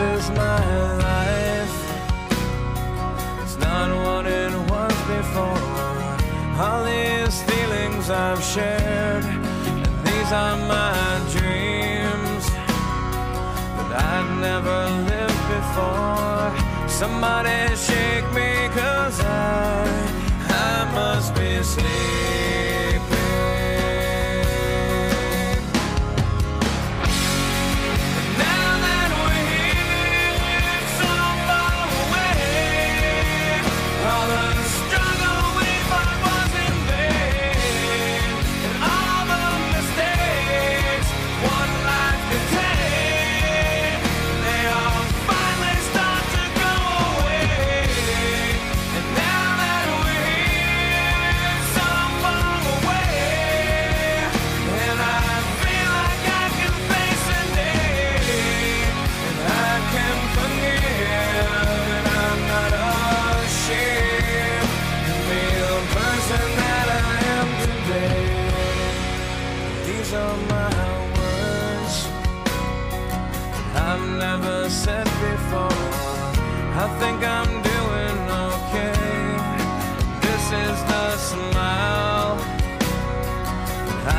is my life. It's not what it was before. All these feelings I've shared, and these are my dreams that I've never lived before. Somebody shake me, never said before. I think I'm doing okay. This is the smile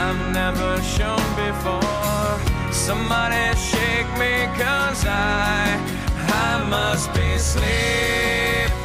I've never shown before. Somebody shake me, cause I, I must be sleeping.